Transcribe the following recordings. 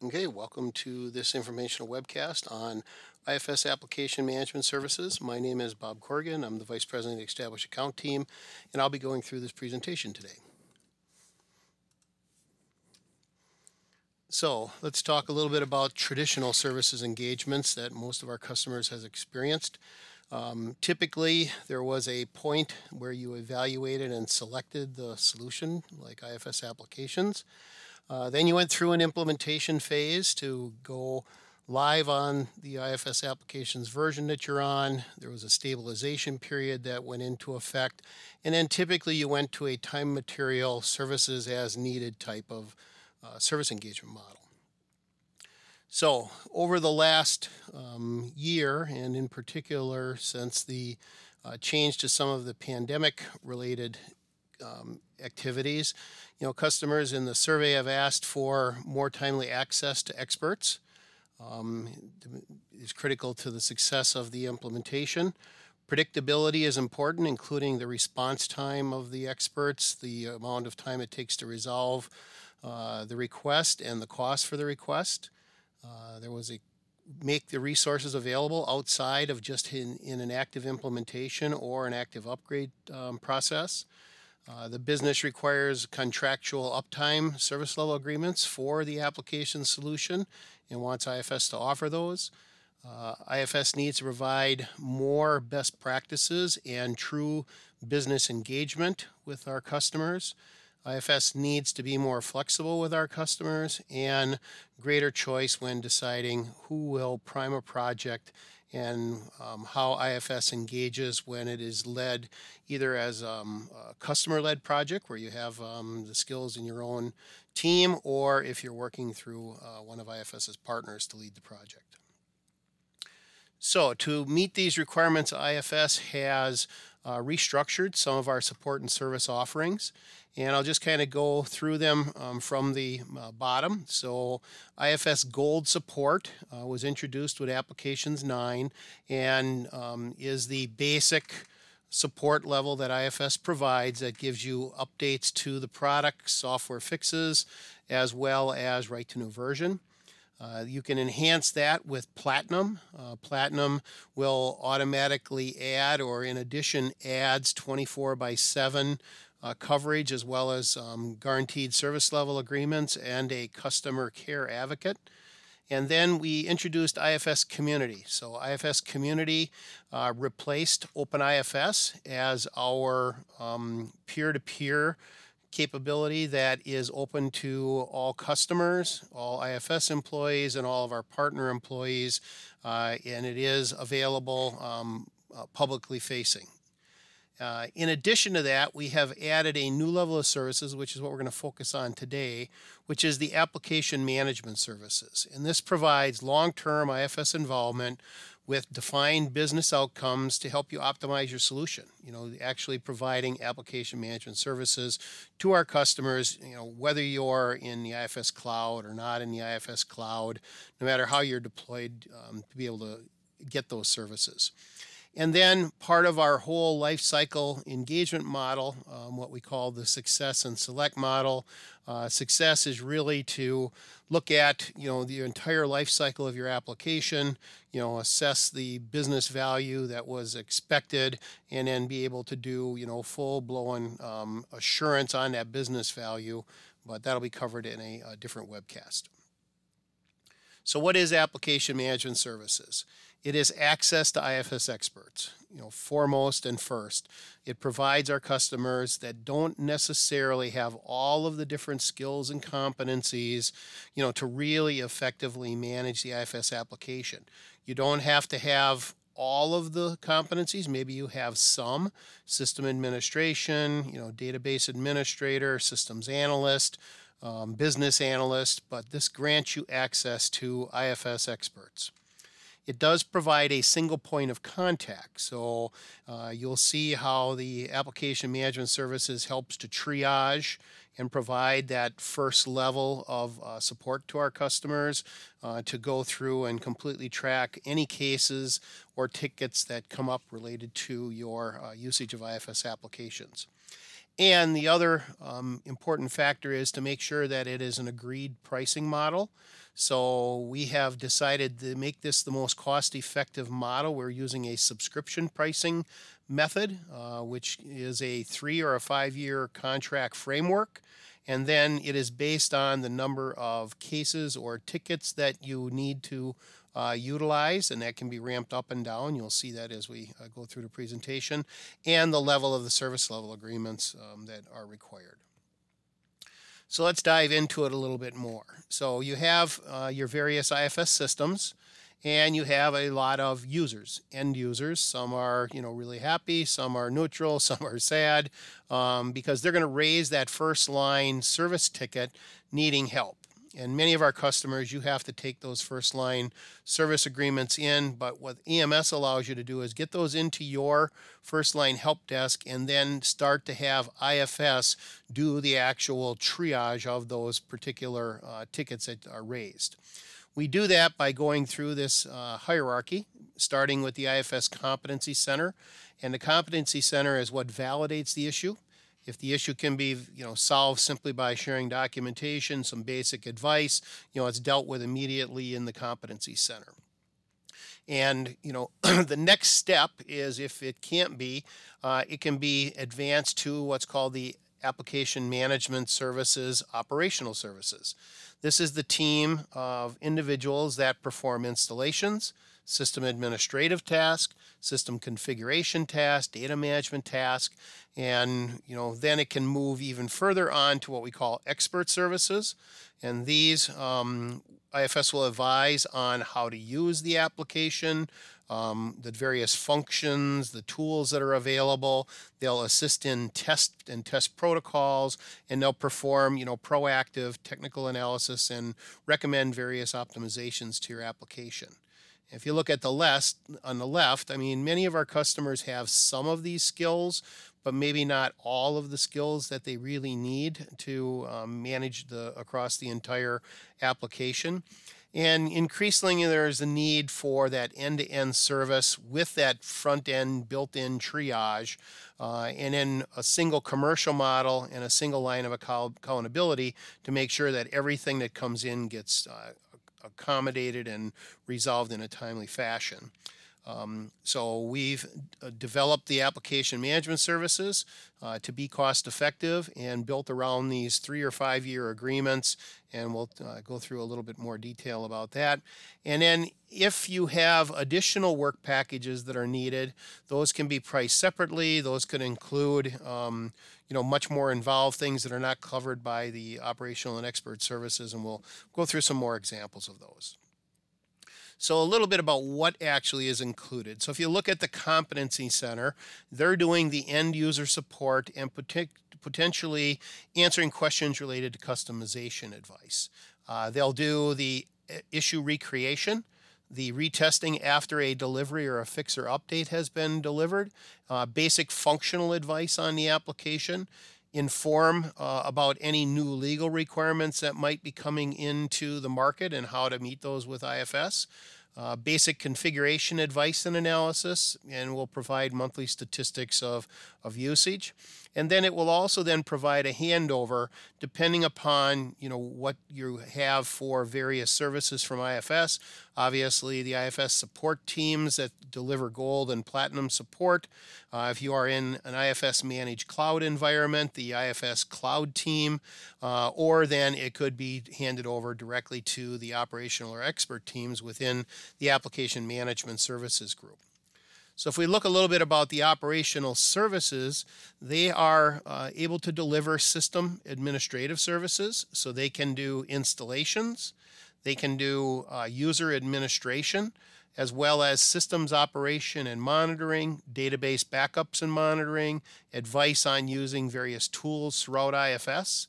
Okay, welcome to this informational webcast on IFS Application Management Services. My name is Bob Corrigan. I'm the Vice President of the Established Account Team, and I'll be going through this presentation today. So let's talk a little bit about traditional services engagements that most of our customers has experienced. Um, typically, there was a point where you evaluated and selected the solution, like IFS applications. Uh, then you went through an implementation phase to go live on the IFS applications version that you're on. There was a stabilization period that went into effect. And then typically you went to a time material services as needed type of uh, service engagement model. So over the last um, year, and in particular since the uh, change to some of the pandemic related um, activities. You know, customers in the survey have asked for more timely access to experts. Um, is critical to the success of the implementation. Predictability is important, including the response time of the experts, the amount of time it takes to resolve uh, the request, and the cost for the request. Uh, there was a make the resources available outside of just in, in an active implementation or an active upgrade um, process. Uh, the business requires contractual uptime service level agreements for the application solution and wants IFS to offer those. Uh, IFS needs to provide more best practices and true business engagement with our customers. IFS needs to be more flexible with our customers and greater choice when deciding who will prime a project and um, how IFS engages when it is led either as um, a customer led project where you have um, the skills in your own team or if you're working through uh, one of IFS's partners to lead the project. So to meet these requirements, IFS has uh, restructured some of our support and service offerings. And I'll just kind of go through them um, from the uh, bottom. So IFS Gold support uh, was introduced with Applications 9 and um, is the basic support level that IFS provides that gives you updates to the product, software fixes, as well as right to new version. Uh, you can enhance that with Platinum. Uh, Platinum will automatically add or in addition adds 24 by 7 uh, coverage as well as um, guaranteed service level agreements and a customer care advocate. And then we introduced IFS Community. So IFS Community uh, replaced OpenIFS as our um, peer-to-peer capability that is open to all customers, all IFS employees, and all of our partner employees. Uh, and it is available um, uh, publicly facing. Uh, in addition to that, we have added a new level of services, which is what we're going to focus on today, which is the application management services. And this provides long-term IFS involvement with defined business outcomes to help you optimize your solution. You know, actually providing application management services to our customers, you know, whether you're in the IFS cloud or not in the IFS cloud, no matter how you're deployed um, to be able to get those services. And then part of our whole life cycle engagement model, um, what we call the success and select model. Uh, success is really to look at you know the entire life cycle of your application, you know assess the business value that was expected, and then be able to do you know full blown um, assurance on that business value. But that'll be covered in a, a different webcast. So what is application management services? It is access to IFS experts, you know, foremost and first. It provides our customers that don't necessarily have all of the different skills and competencies, you know, to really effectively manage the IFS application. You don't have to have all of the competencies. Maybe you have some system administration, you know, database administrator, systems analyst, um, business analyst, but this grants you access to IFS experts. It does provide a single point of contact. So uh, you'll see how the application management services helps to triage and provide that first level of uh, support to our customers uh, to go through and completely track any cases or tickets that come up related to your uh, usage of IFS applications. And the other um, important factor is to make sure that it is an agreed pricing model. So we have decided to make this the most cost effective model. We're using a subscription pricing method, uh, which is a three or a five year contract framework. And then it is based on the number of cases or tickets that you need to uh, utilize, and that can be ramped up and down. You'll see that as we uh, go through the presentation, and the level of the service level agreements um, that are required. So let's dive into it a little bit more. So you have uh, your various IFS systems and you have a lot of users, end users. Some are, you know, really happy, some are neutral, some are sad, um, because they're going to raise that first line service ticket needing help. And many of our customers, you have to take those first line service agreements in. But what AMS allows you to do is get those into your first line help desk and then start to have IFS do the actual triage of those particular uh, tickets that are raised. We do that by going through this uh, hierarchy, starting with the IFS Competency Center. And the Competency Center is what validates the issue. If the issue can be, you know, solved simply by sharing documentation, some basic advice, you know, it's dealt with immediately in the Competency Center. And you know, the next step is if it can't be, uh, it can be advanced to what's called the Application Management Services Operational Services. This is the team of individuals that perform installations, system administrative task, system configuration task, data management task, and you know then it can move even further on to what we call expert services. And these um, IFS will advise on how to use the application, um, the various functions, the tools that are available. They'll assist in test and test protocols, and they'll perform, you know, proactive technical analysis and recommend various optimizations to your application. If you look at the left on the left, I mean, many of our customers have some of these skills, but maybe not all of the skills that they really need to um, manage the across the entire application. And increasingly, there's a need for that end to end service with that front end built in triage. Uh, and then a single commercial model and a single line of accountability to make sure that everything that comes in gets uh, accommodated and resolved in a timely fashion. Um, so we've uh, developed the application management services uh, to be cost effective and built around these three or five year agreements and we'll uh, go through a little bit more detail about that. And then if you have additional work packages that are needed, those can be priced separately. Those could include um, you know much more involved things that are not covered by the operational and expert services and we'll go through some more examples of those. So, a little bit about what actually is included. So, if you look at the Competency Center, they're doing the end user support and potentially answering questions related to customization advice. Uh, they'll do the uh, issue recreation the retesting after a delivery or a fixer update has been delivered, uh, basic functional advice on the application, inform uh, about any new legal requirements that might be coming into the market and how to meet those with IFS. Uh, basic configuration advice and analysis, and we'll provide monthly statistics of, of usage and then it will also then provide a handover depending upon you know what you have for various services from IFS. Obviously, the IFS support teams that deliver gold and platinum support. Uh, if you are in an IFS managed cloud environment, the IFS cloud team, uh, or then it could be handed over directly to the operational or expert teams within the application management services group. So if we look a little bit about the operational services, they are uh, able to deliver system administrative services. So they can do installations, they can do uh, user administration, as well as systems operation and monitoring, database backups and monitoring, advice on using various tools throughout IFS.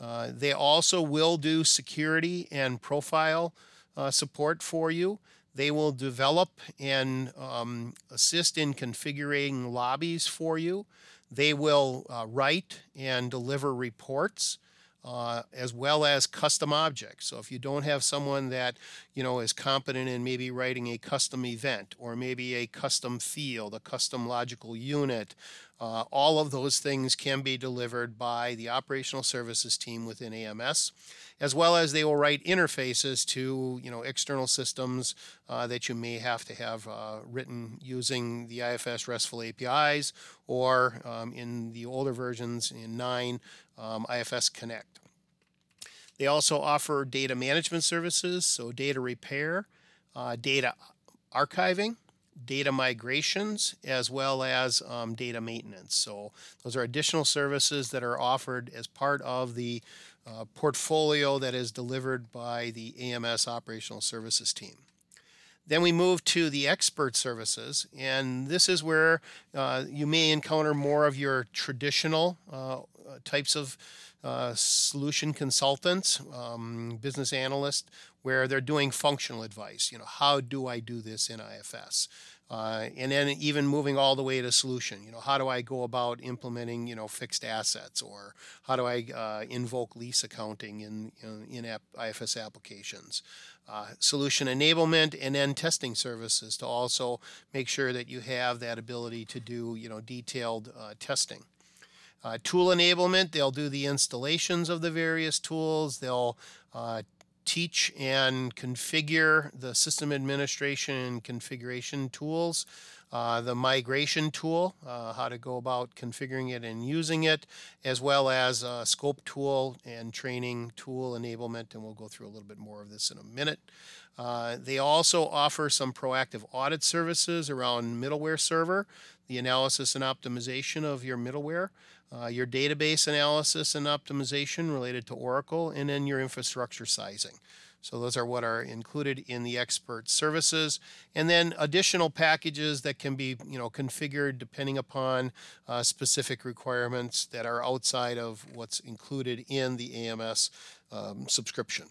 Uh, they also will do security and profile uh, support for you. They will develop and um, assist in configuring lobbies for you. They will uh, write and deliver reports. Uh, as well as custom objects. So if you don't have someone that you know is competent in maybe writing a custom event or maybe a custom field, a custom logical unit, Uh, all of those things can be delivered by the operational services team within AMS, as well as they will write interfaces to you know external systems uh, that you may have to have uh, written using the IFS RESTful APIs or um, in the older versions in 9 um, IFS Connect. They also offer data management services, so data repair, uh, data archiving, data migrations as well as um, data maintenance. So those are additional services that are offered as part of the uh, portfolio that is delivered by the AMS operational services team. Then we move to the expert services, and this is where uh, you may encounter more of your traditional uh, types of uh, solution consultants, um, business analysts, where they're doing functional advice. You know, how do I do this in IFS? Uh, and then even moving all the way to solution. You know, how do I go about implementing you know fixed assets, or how do I uh, invoke lease accounting in in, in app, IFS applications? Uh, solution enablement and then testing services to also make sure that you have that ability to do you know detailed uh, testing. Uh, tool enablement, they'll do the installations of the various tools. They'll uh, teach and configure the system administration and configuration tools. Uh, the migration tool, uh, how to go about configuring it and using it, as well as a scope tool and training tool enablement, and we'll go through a little bit more of this in a minute. Uh, they also offer some proactive audit services around middleware server, the analysis and optimization of your middleware uh, your database analysis and optimization related to Oracle, and then your infrastructure sizing. So those are what are included in the expert services, and then additional packages that can be, you know, configured depending upon uh, specific requirements that are outside of what's included in the AMS um, subscription.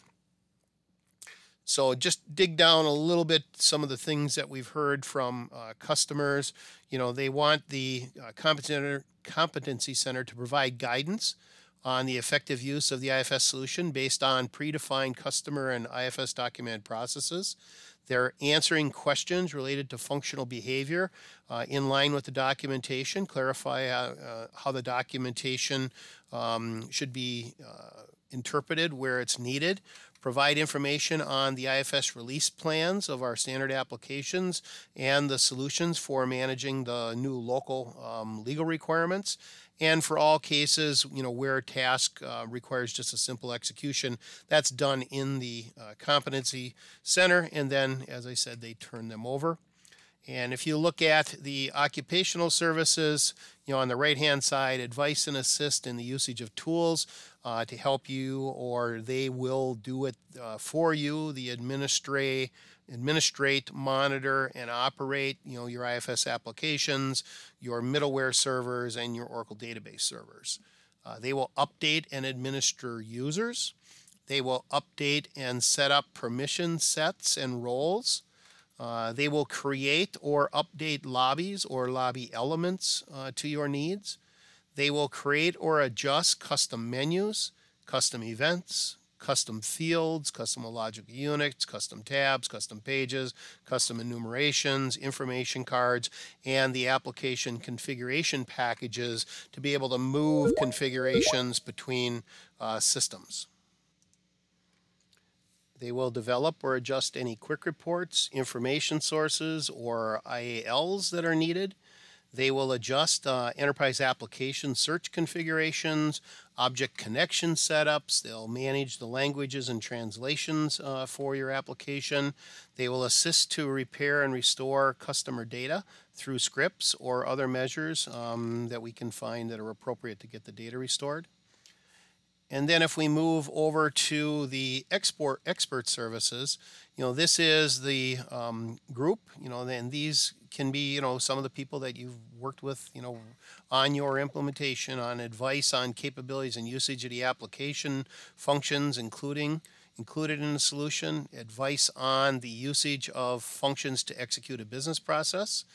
So just dig down a little bit some of the things that we've heard from uh, customers. You know, they want the uh, competency center to provide guidance on the effective use of the IFS solution based on predefined customer and IFS documented processes. They're answering questions related to functional behavior uh, in line with the documentation, clarify uh, uh, how the documentation um, should be uh, interpreted where it's needed, provide information on the IFS release plans of our standard applications and the solutions for managing the new local um, legal requirements. And for all cases, you know, where a task uh, requires just a simple execution, that's done in the uh, competency center. And then, as I said, they turn them over. And if you look at the occupational services, you know, on the right-hand side, advice and assist in the usage of tools uh, to help you, or they will do it uh, for you. The administrate, administrate, monitor, and operate, you know, your IFS applications, your middleware servers, and your Oracle database servers. Uh, they will update and administer users. They will update and set up permission sets and roles. Uh, they will create or update lobbies or lobby elements uh, to your needs. They will create or adjust custom menus, custom events, custom fields, custom logical units, custom tabs, custom pages, custom enumerations, information cards, and the application configuration packages to be able to move configurations between uh, systems. They will develop or adjust any quick reports, information sources, or IALs that are needed. They will adjust uh, enterprise application search configurations, object connection setups. They'll manage the languages and translations uh, for your application. They will assist to repair and restore customer data through scripts or other measures um, that we can find that are appropriate to get the data restored. And then if we move over to the export expert services, you know, this is the um, group, you know, and these can be, you know, some of the people that you've worked with, you know, on your implementation, on advice on capabilities and usage of the application functions, including included in the solution, advice on the usage of functions to execute a business process,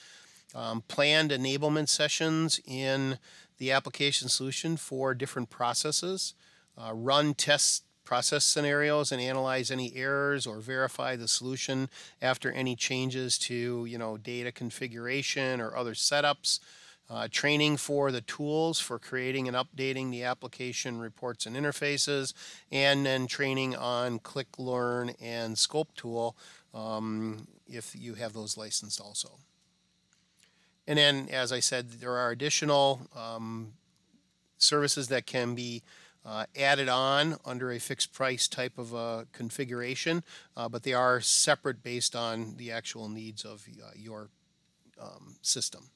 um, planned enablement sessions in the application solution for different processes, uh, run test process scenarios and analyze any errors or verify the solution after any changes to you know data configuration or other setups uh, training for the tools for creating and updating the application reports and interfaces, and then training on ClickLearn and Scope Tool um, if you have those licensed also. And then, as I said, there are additional um, services that can be uh, added on under a fixed price type of a configuration, uh, but they are separate based on the actual needs of uh, your um, system.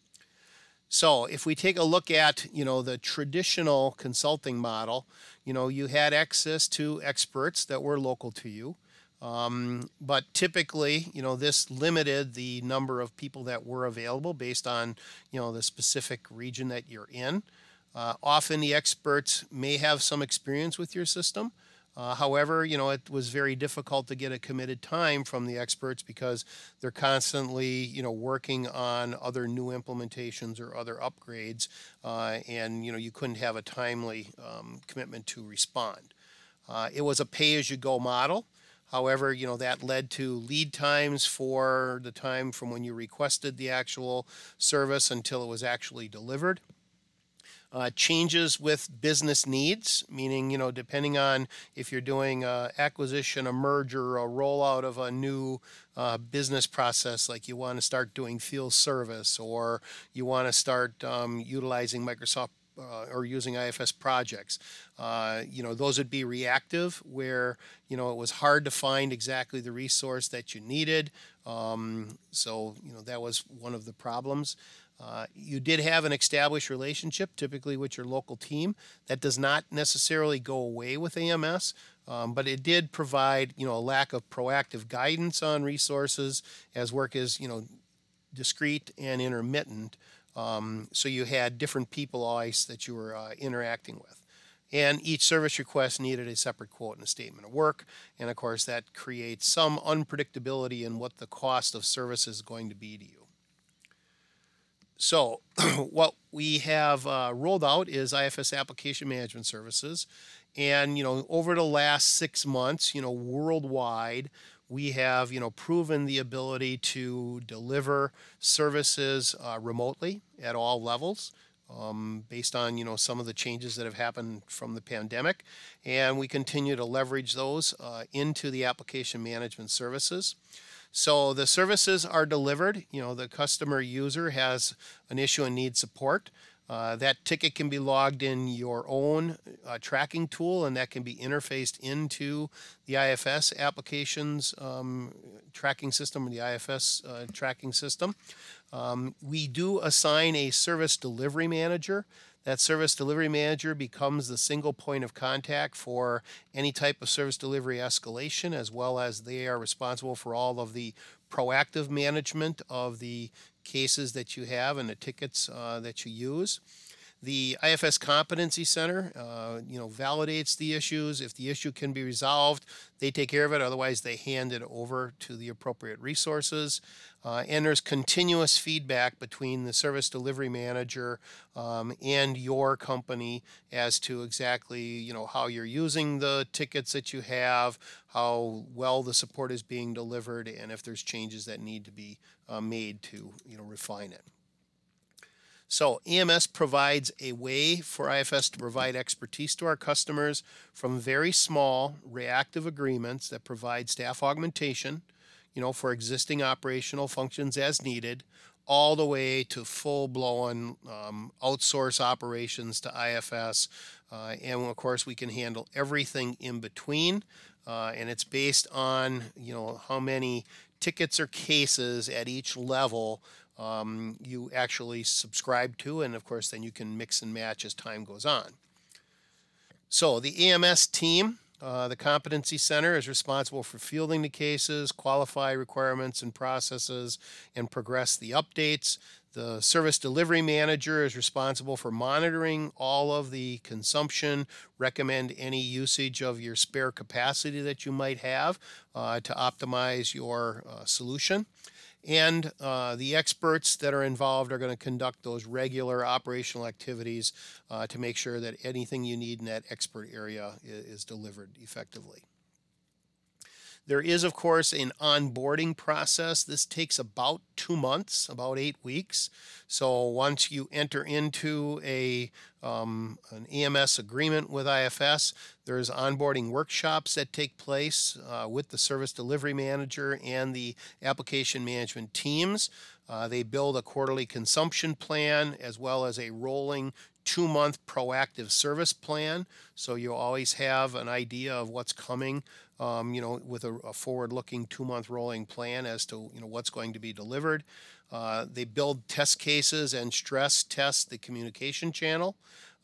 So if we take a look at, you know, the traditional consulting model, you know, you had access to experts that were local to you. Um, but typically, you know, this limited the number of people that were available based on, you know, the specific region that you're in. Uh, often the experts may have some experience with your system. Uh, however, you know, it was very difficult to get a committed time from the experts because they're constantly, you know, working on other new implementations or other upgrades, uh, and you know, you couldn't have a timely um, commitment to respond. Uh, it was a pay-as-you-go model. However, you know, that led to lead times for the time from when you requested the actual service until it was actually delivered. Uh, changes with business needs, meaning, you know, depending on if you're doing a acquisition, a merger, a rollout of a new uh, business process, like you want to start doing field service or you want to start um, utilizing Microsoft uh, or using IFS projects. Uh, you know, those would be reactive where, you know, it was hard to find exactly the resource that you needed. Um, so, you know, that was one of the problems. Uh, you did have an established relationship, typically with your local team. That does not necessarily go away with AMS, um, but it did provide, you know, a lack of proactive guidance on resources as work is, you know, discrete and intermittent. Um, so you had different people always that you were uh, interacting with. And each service request needed a separate quote and a statement of work. And of course, that creates some unpredictability in what the cost of service is going to be to you. So what we have uh, rolled out is IFS application management services. And, you know, over the last six months, you know, worldwide, we have, you know, proven the ability to deliver services uh, remotely at all levels. Um, based on you know some of the changes that have happened from the pandemic, and we continue to leverage those uh, into the application management services. So the services are delivered. You know, the customer user has an issue and needs support. Uh, that ticket can be logged in your own uh, tracking tool, and that can be interfaced into the IFS applications um, tracking system or the IFS uh, tracking system. Um, we do assign a service delivery manager that service delivery manager becomes the single point of contact for any type of service delivery escalation, as well as they are responsible for all of the proactive management of the cases that you have and the tickets uh, that you use. The IFS Competency Center, uh, you know, validates the issues. If the issue can be resolved, they take care of it. Otherwise, they hand it over to the appropriate resources. Uh, and there's continuous feedback between the service delivery manager um, and your company as to exactly, you know, how you're using the tickets that you have, how well the support is being delivered, and if there's changes that need to be uh, made to, you know, refine it. So AMS provides a way for IFS to provide expertise to our customers from very small reactive agreements that provide staff augmentation, you know, for existing operational functions as needed, all the way to full-blown um, outsource operations to IFS. Uh, and of course, we can handle everything in between. Uh, and it's based on, you know, how many tickets or cases at each level um, you actually subscribe to, and of course, then you can mix and match as time goes on. So the AMS team, uh, the Competency Center, is responsible for fielding the cases, qualify requirements and processes, and progress the updates. The Service Delivery Manager is responsible for monitoring all of the consumption, recommend any usage of your spare capacity that you might have uh, to optimize your uh, solution and uh, the experts that are involved are going to conduct those regular operational activities uh, to make sure that anything you need in that expert area is, is delivered effectively. There is, of course, an onboarding process. This takes about two months, about eight weeks. So once you enter into a um, an AMS agreement with IFS, there's onboarding workshops that take place uh, with the service delivery manager and the application management teams. Uh, they build a quarterly consumption plan as well as a rolling two month proactive service plan. So you always have an idea of what's coming um, you know, with a, a forward-looking two-month rolling plan as to you know what's going to be delivered. Uh, they build test cases and stress test the communication channel.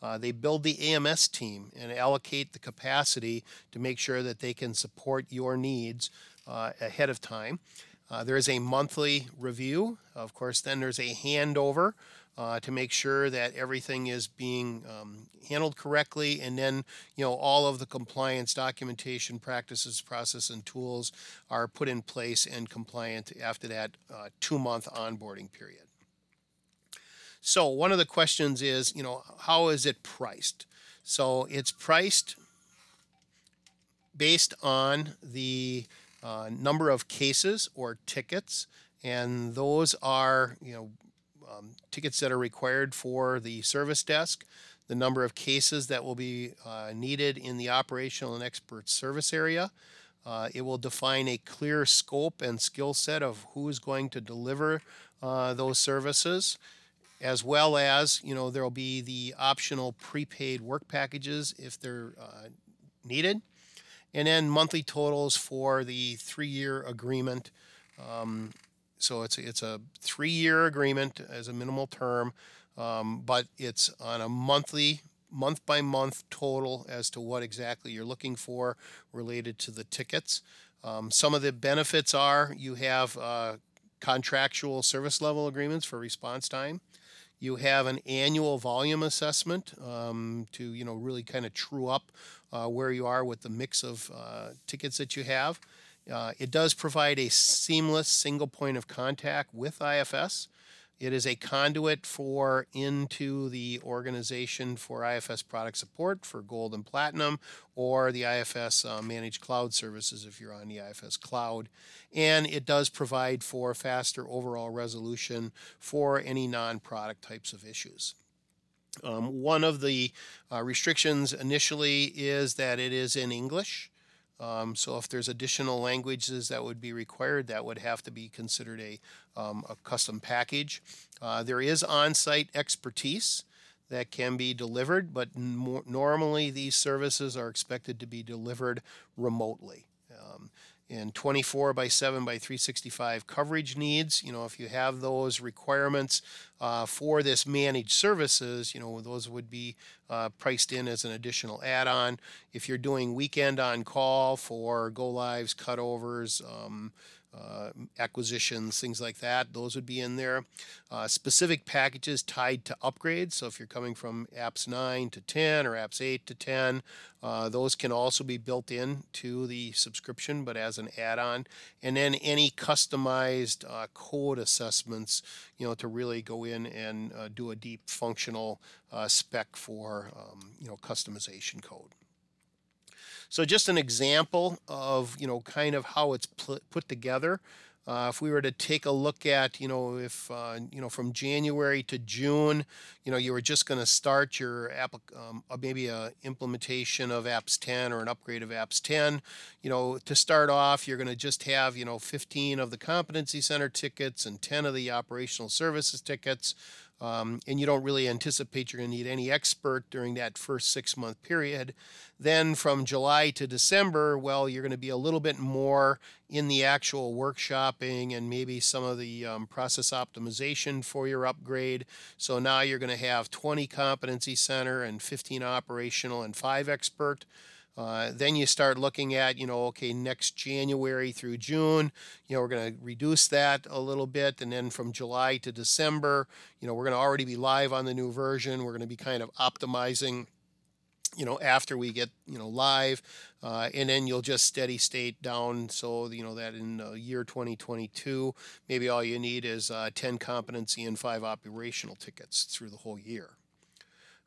Uh, they build the AMS team and allocate the capacity to make sure that they can support your needs uh, ahead of time. Uh, there is a monthly review. Of course, then there's a handover uh, to make sure that everything is being um, handled correctly and then you know all of the compliance documentation practices process and tools are put in place and compliant after that uh, two month onboarding period. So one of the questions is you know how is it priced? So it's priced based on the uh, number of cases or tickets and those are you know um, tickets that are required for the service desk, the number of cases that will be uh, needed in the operational and expert service area. Uh, it will define a clear scope and skill set of who is going to deliver uh, those services, as well as, you know, there will be the optional prepaid work packages if they're uh, needed. And then monthly totals for the three year agreement. Um, so it's it's a three-year agreement as a minimal term, um, but it's on a monthly, month by month total as to what exactly you're looking for related to the tickets. Um, some of the benefits are you have uh, contractual service level agreements for response time. You have an annual volume assessment um, to you know really kind of true up uh, where you are with the mix of uh, tickets that you have. Uh, it does provide a seamless single point of contact with IFS. It is a conduit for into the organization for IFS product support for gold and platinum or the IFS uh, managed cloud services if you're on the IFS cloud. And it does provide for faster overall resolution for any non-product types of issues. Um, one of the uh, restrictions initially is that it is in English. Um, so if there's additional languages that would be required, that would have to be considered a, um, a custom package. Uh, there is on-site expertise that can be delivered, but normally these services are expected to be delivered remotely. Um, and 24 by 7 by 365 coverage needs. You know, if you have those requirements uh, for this managed services, you know, those would be uh, priced in as an additional add-on. If you're doing weekend on call for go lives, cutovers, um, uh, acquisitions, things like that. Those would be in there. Uh, specific packages tied to upgrades. So if you're coming from apps 9 to 10 or apps 8 to 10, uh, those can also be built in to the subscription, but as an add-on. And then any customized uh, code assessments, you know, to really go in and uh, do a deep functional spec for, um, you know, customization code. So just an example of, you know, kind of how it's put together. Uh, if we were to take a look at, you know, if, uh, you know, from January to June, you know, you were just going to start your app, um, maybe a implementation of Apps 10 or an upgrade of Apps 10, you know, to start off, you're going to just have, you know, 15 of the competency center tickets and 10 of the operational services tickets. Um, and you don't really anticipate you're going to need any expert during that first six month period. Then from July to December, well, you're going to be a little bit more in the actual workshopping and maybe some of the um, process optimization for your upgrade. So now you're going to have 20 competency center and 15 operational and five expert. Uh, then you start looking at, you know, okay, next January through June, you know, we're going to reduce that a little bit. And then from July to December, you know, we're going to already be live on the new version. We're going to be kind of optimizing you know after we get you know live uh, and then you'll just steady state down so you know that in uh, year 2022 maybe all you need is uh, 10 competency and 5 operational tickets through the whole year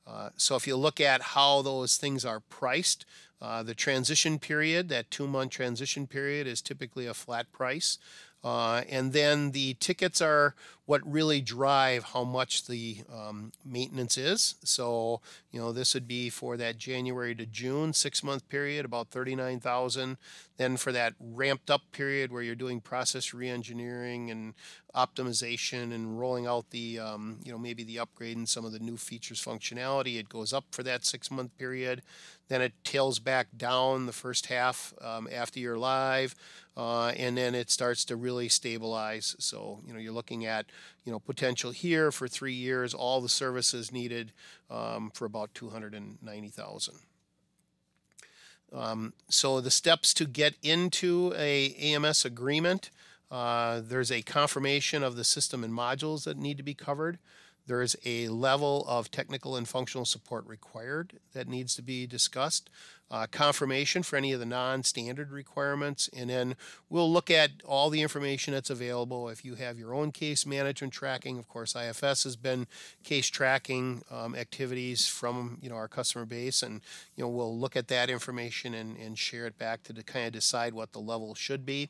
uh, so if you look at how those things are priced, Uh, the transition period, that two month transition period, is typically a flat price. Uh, and then the tickets are what really drive how much the um, maintenance is. So, you know, this would be for that January to June six month period, about 39,000. Then for that ramped up period where you're doing process reengineering and optimization and rolling out the, um, you know, maybe the upgrade and some of the new features functionality, it goes up for that six month period. Then it tails back down the first half um, after you're live, uh, and then it starts to really stabilize. So, you know, you're looking at you know, potential here for three years, all the services needed um, for about 290,000. Um, so the steps to get into a AMS agreement, uh, there's a confirmation of the system and modules that need to be covered. There is a level of technical and functional support required that needs to be discussed. Uh, confirmation for any of the non-standard requirements, and then we'll look at all the information that's available. If you have your own case management tracking, of course, IFS has been case tracking um, activities from you know our customer base, and you know we'll look at that information and, and share it back to, to kind of decide what the level should be.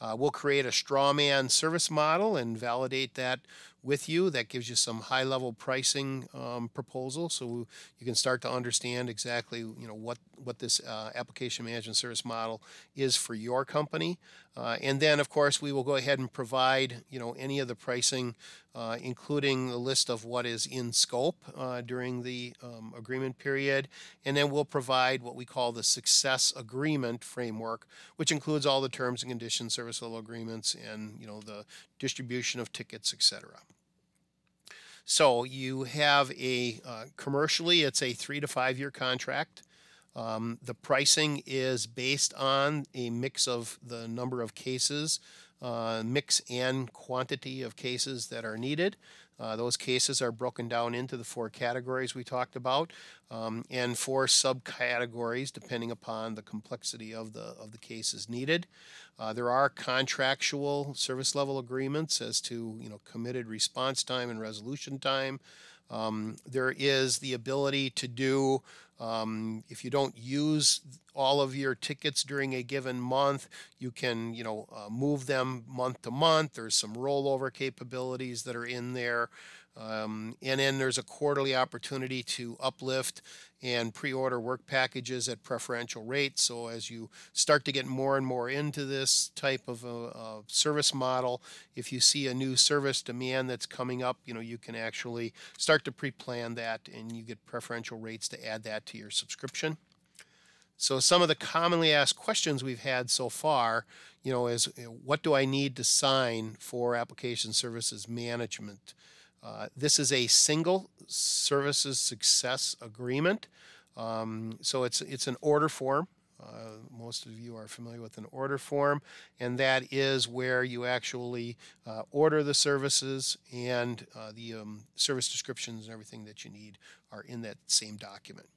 Uh, we'll create a straw man service model and validate that with you. That gives you some high level pricing um, proposal so you can start to understand exactly you know what, what this uh, application management service model is for your company. Uh, and then of course we will go ahead and provide you know any of the pricing uh, including the list of what is in scope uh, during the um, agreement period. And then we'll provide what we call the success agreement framework, which includes all the terms and conditions, service level agreements, and you know the distribution of tickets, etc. So you have a uh, commercially, it's a three to five year contract. Um, the pricing is based on a mix of the number of cases uh, mix and quantity of cases that are needed. Uh, those cases are broken down into the four categories we talked about um, and four subcategories depending upon the complexity of the, of the cases needed. Uh, there are contractual service level agreements as to you know committed response time and resolution time. Um, there is the ability to do um, if you don't use all of your tickets during a given month, you can, you know, uh, move them month to month. There's some rollover capabilities that are in there. Um, and then there's a quarterly opportunity to uplift and pre-order work packages at preferential rates. So as you start to get more and more into this type of a, a, service model, if you see a new service demand that's coming up, you know you can actually start to pre-plan that, and you get preferential rates to add that to your subscription. So some of the commonly asked questions we've had so far, you know, is what do I need to sign for application services management? Uh, this is a single services success agreement. Um, so it's, it's an order form. Uh, most of you are familiar with an order form, and that is where you actually uh, order the services and uh, the um, service descriptions and everything that you need are in that same document.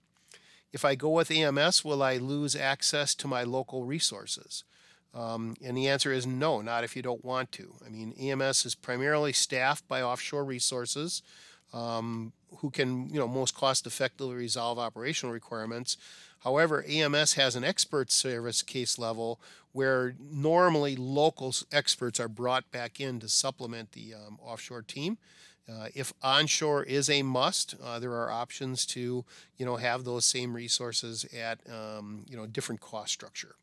If I go with AMS, will I lose access to my local resources? Um, and the answer is no, not if you don't want to. I mean, AMS is primarily staffed by offshore resources um, who can, you know, most cost effectively resolve operational requirements. However, AMS has an expert service case level where normally local experts are brought back in to supplement the um, offshore team. Uh, if onshore is a must, uh, there are options to, you know, have those same resources at, um, you know, different cost structure.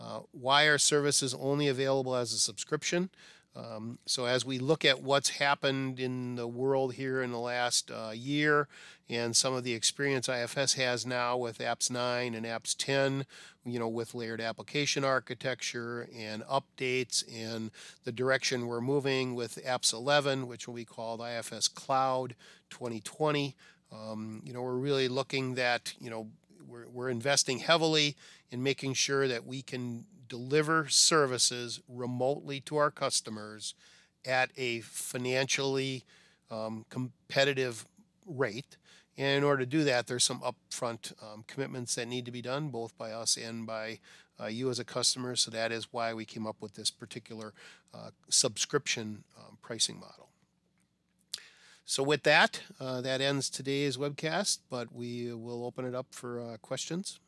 Uh, why are services only available as a subscription? Um, so as we look at what's happened in the world here in the last uh, year and some of the experience IFS has now with apps 9 and apps 10, you know, with layered application architecture and updates and the direction we're moving with apps 11, which will be called IFS Cloud 2020. Um, you know, we're really looking that, you know, we're, we're investing heavily in making sure that we can deliver services remotely to our customers at a financially um, competitive rate. And in order to do that, there's some upfront um, commitments that need to be done, both by us and by uh, you as a customer. So that is why we came up with this particular uh, subscription um, pricing model. So with that, uh, that ends today's webcast, but we will open it up for uh, questions.